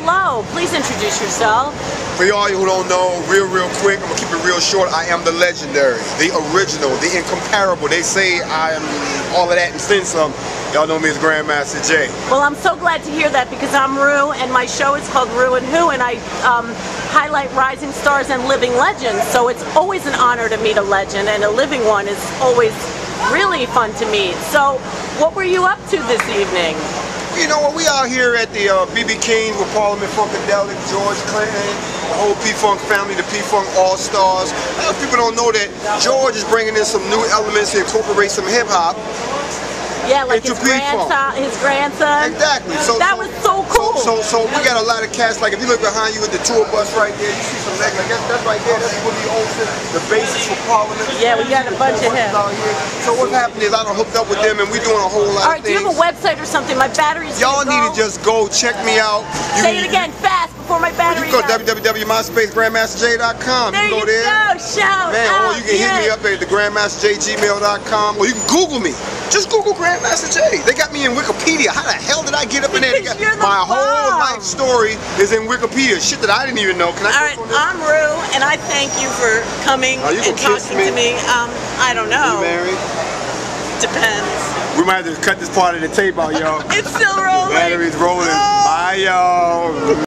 hello. Please introduce yourself. For y'all you who don't know, real, real quick, I'm gonna keep it real short. I am the legendary, the original, the incomparable. They say I am all of that and then some. Y'all know me as Grandmaster Jay. Well, I'm so glad to hear that because I'm Rue, and my show is called Rue and Who, and I um, highlight rising stars and living legends. So it's always an honor to meet a legend, and a living one is always really fun to meet. So, what were you up to this evening? You know what? We out here at the BB uh, King's with Parliament Funkadelic, George Clinton, the whole P-Funk family, the P-Funk All-Stars. People don't know that George is bringing in some new elements to incorporate some hip-hop. Yeah, like his grandson, his grandson. Exactly. So that so, was so cool. So, so, so we got a lot of cats. Like if you look behind you at the tour bus right there, you see some legs. Like that's, that's right there. That's Willie Olson, the basis for Parliament. Yeah, we got a bunch of him. So what's happening is I don't hooked up with them, and we're doing a whole lot All right, of things. do you have a website or something? My battery's. Y'all need to just go check me out. You, Say it again, fast before my battery. You go www.myspacegrandmasterj.com. There you go there. Go, shout Man, out, or you can yes. hit me up at the grandmasterjgmail.com, or you can Google me. Just Google Grandmaster Jay. They got me in Wikipedia. How the hell did I get up in there? Got, my bomb. whole life story is in Wikipedia. Shit that I didn't even know. Can I All right, I'm Rue, and I thank you for coming oh, and talking me? to me. Um, I don't know. You married? Depends. We might have to cut this part of the tape out, y'all. it's still rolling. Battery's rolling. Oh. Bye, y'all.